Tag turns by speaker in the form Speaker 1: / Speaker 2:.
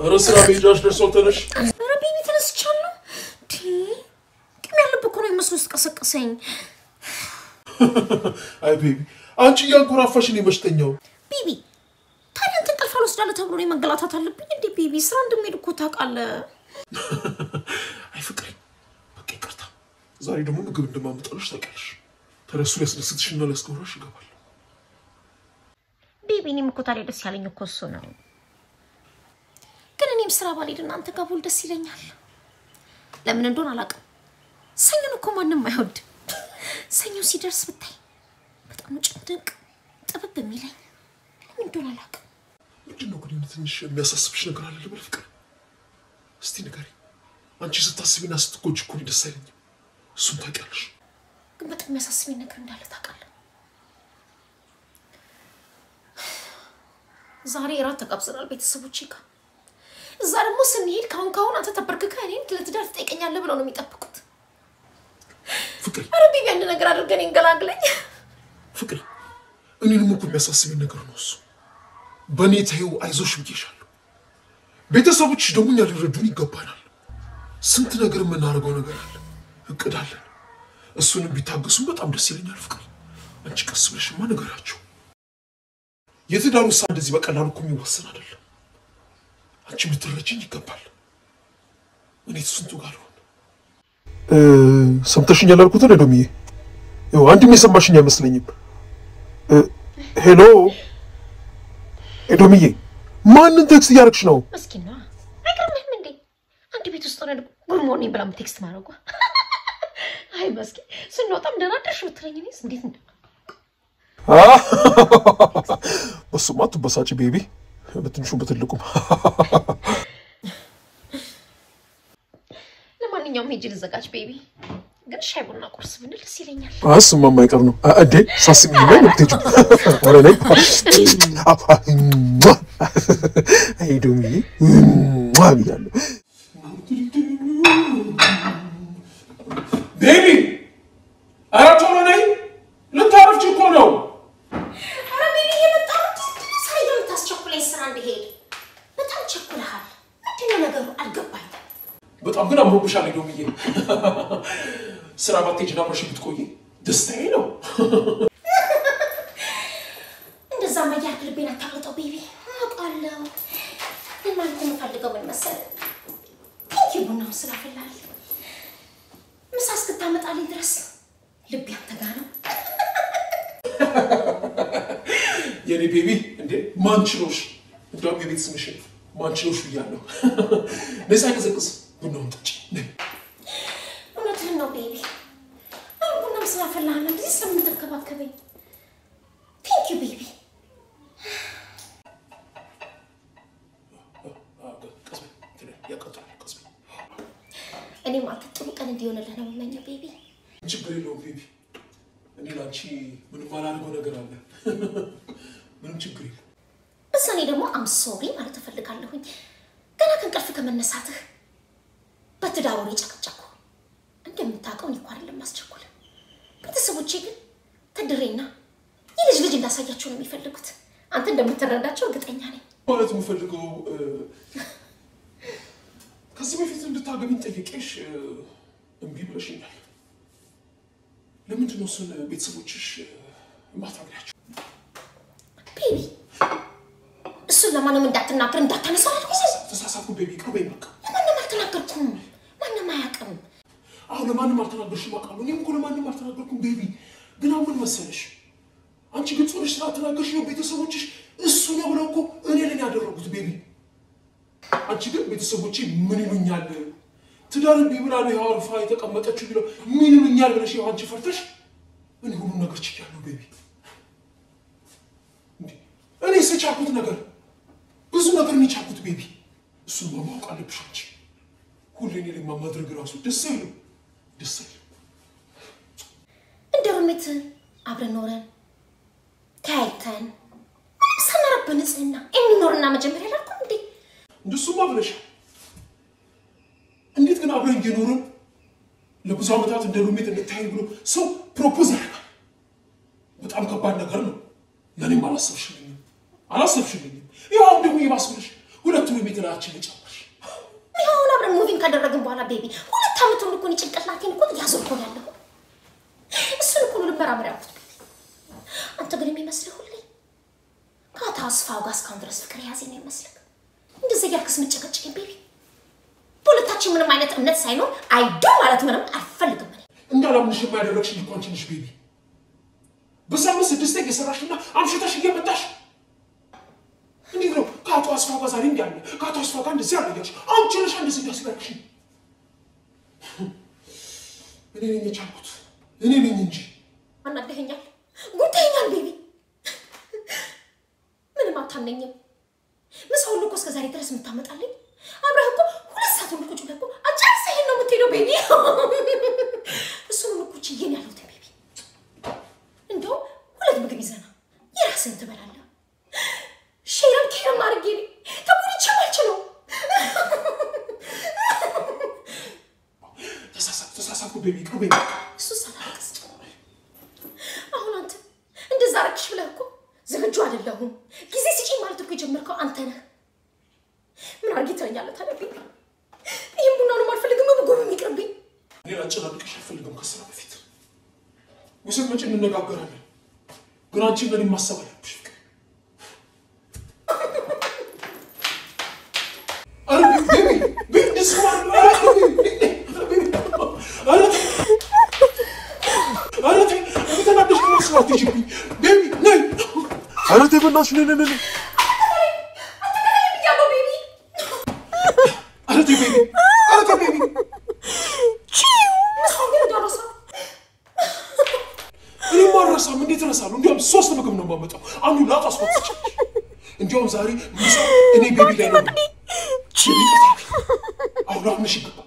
Speaker 1: ኧረ ስራ መሄጃሽ ደርሷል። ተነሽ።
Speaker 2: ኧረ baby ተነስቻለሁ። ቂም ያለብህ እኮ ነው የሚመስለው ስትቀሰቅሰኝ።
Speaker 1: አይ baby አንቺ እያንኮራፋሽ ነው የምትተኛው።
Speaker 2: baby ታዲያ አንተ እንቅልፍ አልወስዳለሁ ተብሎ እኔ መንገላታት አለብኝ እንዴ? baby ስራ እንደሚሄድ እኮ ታውቃለህ።
Speaker 1: አይ ፍቅሬ፣ በቃ ይቅርታ። ዛሬ ደግሞ ምግብ እንደማመጣልሽ ታውቂያለሽ። እሱ ሊያስደስትሽና ሊያስገውራሽ ይገባል።
Speaker 2: ቤቢ እኔም እኮ ታዲያ ደስ ያለኝ እኮ እሱ ነው። ግን እኔም ስራ ባልሄድ እናንተ ጋር ብውል ደስ ይለኛል። ለምን እንደሆነ አላውቅም። ሰኞን እኮ ማንም አይወድ። ሰኞ ሲደርስ ብታይ በጣም ጭንቅ ጥብብ የሚለኝ። ለምን እንደሆነ አላውቅም።
Speaker 1: ምንድን ነው ግን ትንሽ የሚያሳስብሽ ነገር አለ ልበል? ፍቅር እስቲ ንገሪ። አንቺ ስታስቢና ስትጎጂ እኮ እኔ ደስ አይለኝም። እሱም ታውቂያለሽ።
Speaker 2: ግን በጣም የሚያሳስበኝ ነገር እንዳለ ታውቃለህ። ዛሬ እራት ተጋብዘናል ቤተሰቦቼ ጋር። እዛ ደግሞ ስንሄድ ካሁን ካሁን አንተ ተበርክከህ እኔን ለትዳር ትጠይቀኛለህ ብለው ነው የሚጠብቁት።
Speaker 1: ፍቅሬ
Speaker 2: ኧረ ቤቢ አንድ ነገር አድርገን ይንገላግለኝ።
Speaker 1: ፍቅሬ፣ እኔንም እኮ የሚያሳስበኝ ነገር ነው እሱ። በእኔ ተይው፣ አይዞሽ ብዬሻለሁ። ቤተሰቦች ደግሞ እኛ ሊረዱን ይገባናል። ስንት ነገር የምናደርገው ነገር አለ፣ እቅድ አለን። እሱንም ቢታገሱም በጣም ደስ ይለኛል። ፍቅር፣ አንቺ ቀስ ብለሽማ ንገሪያቸው። የትዳር ውሳኔ እንደዚህ በቀላሉ እኮ የሚወሰን አይደለም። አንቺ ልትረጅኝ ይገባል። እኔ ስንቱ ጋር ሆን ሰምተሽኛል አልኩትን ዶሚዬ፣ አንድም የሰማሽኝ አይመስለኝም። ሄሎ ኤዶምዬ፣ ማንን text እያደረግሽ ነው?
Speaker 2: ነዋ። አይገርምህም እንዴ አንድ ቤት ውስጥ ሆነ good morning ብላ text ማድረጓ። አይ መስኪን ስንወጣም ደህና አደርሽ ብትለኝ እኔስ እንዴት እንደ
Speaker 1: በሱማ አትበሳጭ baby፣ በትንሹም በትልቁም።
Speaker 2: ለማንኛውም ሄጅ ልዘጋጅ baby። ግን ሻይ ቡና ቁርስ ብንል ደስ ይለኛል።
Speaker 1: እሱማ የማይቀር ነው እንዴ። ሳስብ ላይ ነው የምትሄጂው? ኧረ ነይ። አይ ዶሚዬ ብያለሁ። baby ኧረ ቶሎ ነይ፣ ልታረፍች እኮ ነው።
Speaker 2: ኧረ baby እየመጣሁ ሳይ የምታስቸኩለኝ ስራ እንድሄድ በጣም ቸኩለሃል። ምንድን ነው ነገሩ? አልገባኝም።
Speaker 1: ግን አምሮብሻል ዶሚዬ። ስራ ባትሄጂ እና አብረሽኝ ብትቆይ ደስታዬ ነው።
Speaker 2: እንደዛ መያድ ልቤን አታመጣው baby። አውቃለሁ። እናንተ የምፈልገው ምን መሰለህ? thank you ቡናውን ስላፈላል ምሳ እስክታመጣልኝ ድረስ ልቤ አንተ ጋር ነው።
Speaker 1: የኔ baby እንዴ ማንችሎሽ፣ እንደውም የቤት ስምሽን ማንችሎሽ ብያለሁ። ነይ ሳይቀዘቅዝ ቡናውን ጠጪ።
Speaker 2: እውነትህን ነው baby። አሁን ቡናም ስላፈላህና እንደዚህ ስለምትንከባከበኝ
Speaker 1: baby። ያቃጥላል። ቀስ በይ።
Speaker 2: እኔም አንተ ጥሩ ቀን እንዲሆንልህ ነው የምመኘው baby።
Speaker 1: ችግር የለውም baby። እኔ ላንቺ ምንም አላደርገው ነገር አለ። ምንም ችግር የለም።
Speaker 2: እዛ እኔ ደግሞ አም ሶሪ ማለት እፈልጋለሁኝ። ገና ከእንቅልፍ ከመነሳትህ በትዳር ወሬ ጨቀጨኩ። እንደምታውቀው እኔ እኮ አይደለም ማስቸኮል። ቤተሰቦቼ ግን ተድሬና የልጅ ልጅ እንዳሳያቸው ነው የሚፈልጉት። አንተ እንደምትረዳቸው እርግጠኛ ነኝ።
Speaker 1: ማለት የምፈልገው ከዚህ በፊት እንድታገቢኝ ጠይቄሽ እምቢ ብለሽኛል። ለምንድን ነው እሱን ቤተሰቦችሽ እ፣ የማታውቂያቸው?
Speaker 2: baby እሱን ለማንም እንዳትናገር እንዳታነሳው አልኩህ።
Speaker 1: ተሳሳትኩ baby፣ ቅርበኝ በቃ።
Speaker 2: ለማንም አልተናገርኩም።
Speaker 1: ለማንም አልተናገርሽም አውቃለሁ። እኔም እኮ ለማንም አልተናገርኩም baby። ግን አሁን ምን መሰለሽ፣ አንቺ ግልጽ ሆነሽ ስላልተናገርሽ ነው ቤተሰቦችሽ እሱ ነው ብለው እኮ እኔ ነኝ ያደረጉት baby። አንቺ ግን ቤተሰቦቼ ምን ይሉኛል፣ ትዳር እምቢ ብላ ነው ይኸው አርፋ የተቀመጠችው ቢለው ምን ይሉኛል ብለሽ ይኸው አንቺ ፈርተሽ እኔ ሁሉ ነገር ችያለሁ baby። እኔ የቻልኩት ነገር ብዙ ነገር ነው የቻልኩት baby። እሱን ማወቅ አለብሽ አንቺ። ሁሌ እኔ ማድረግ ራሱ ደስ አይልም፣ ደስ አይልም።
Speaker 2: እንደ roommate አብረን ኖረን ተያይተን ምንም ሳናረግ በንጽህና የሚኖርና መጀመሪያ ላልኩም እንዴ
Speaker 1: እንደሱማ ብለሻል። እንዴት ግን አብረን እየኖርን ለብዙ ዓመታት እንደ roommate እንታያይ ብሎ ሰው propose ያደርጋል? በጣም ከባድ ነገር ነው። ለእኔም አላሰብሽልኝም። አላሰብሽልኝም። ይኸው ደግሞ ይባስ ብለሽ የጨመርሽ
Speaker 2: ይኸው አሁን አብረን move in ካደረግን በኋላ baby ሁለት ዓመት ሙሉ እኮ እኔ ጭንቅላቴን እኮ ያዞርኩ ነው ያለሁ። እሱን እኮ ልመራመር ያልኩት አንተ ግን የሚመስልህ ሁሌ ከአቶ አስፋው ጋር እስካሁን ድረስ ፍቅር የያዘኝ ነው እንደዚህ እያልክስ ምጨቀጭቅኝ ቤቢ። በሁለታችን ምንም አይነት እምነት ሳይኖር አይዶ ማለት ምንም አልፈልግም
Speaker 1: እንዳላምንሽ የማያደረግሽ ነሽ ቤቢ። በሳምንት ስድስት እየሰራሽና አምሽተሽ እየመጣሽ አስፋ ጋር ዛሬ እንዲያለ ከአቶ አስፋ ጋር እንደዚህ ያደረገች አንቺ ነሽ እንደዚህ እንዳስበረግሽ እኔ ነኝ የቻልኩት። እኔ ነኝ እንጂ።
Speaker 2: አናደኸኛል፣ ጉዳይኛል ቤቢ። ምንም አታምነኝም። ምሳ እኮ እስከ ዛሬ ድረስ የምታመጣልኝ? አብረህ እኮ ሁለት ሰዓት ሁሉ ቁጭ ብለህ እኮ አጨርሰህ ይሄን ነው የምትሄደው baby። እሱን ሁሉ እኮ ችዬ ነው ያለሁት baby። እንደውም ሁለት ምግብ ይዘና የራስህን ትበላለህ። share ም care ም አድርጌ እኔ ተጎድቼ አልችለው።
Speaker 1: ተሳሳትኩ ተሳሳትኩ ቤቢ ቅርቤ
Speaker 2: እሱ ሳላረግስ አሁን አንተ እንደዛ አረግሽ ብለህ እኮ ዝግጁ አይደለሁም። ጊዜ ስጪኝ ማለት እኮ የጀመርከው አንተ ነህ። ምን አድርጌ ትለኛለህ ታዲያ? ይህም ቡናንም አልፈልግም፣ ምግቡም ይቅርብኝ።
Speaker 1: እኔ ላጨናንቅሽ አልፈልግም ከስራ በፊት። ውሰት መጪ እንነጋገራለን። ግን አንቺ ለኔ ማሰብ አለብሽ። ፍቅር ኧረ baby baby እንደዚህ ማለት ነው። ኧረ baby baby ኧረ ተይ ኧረ ተይ እየተናደድሽ ነው መስራት ትችብኝ baby ነይ ኧረ ተይ በእናትሽ ነይ ነይ ነይ
Speaker 2: አትከታተለኝ ብያለሁ baby።
Speaker 1: ኧረ ተይ baby ኧረ ተይ baby
Speaker 2: ምሳው ግን ደረሰ።
Speaker 1: እኔም አልረሳም። እንዴት እረሳለሁ? እንዲያውም ሶስት ምግብ ነው የማመጣው። አንዱ ላጣ አስፋት ትችላለች። እንዲያውም ዛሬ ምሳ እኔ ቤቢ ላይ ነው። ቤቢ፣ አሁን አምንሽ ይገባል።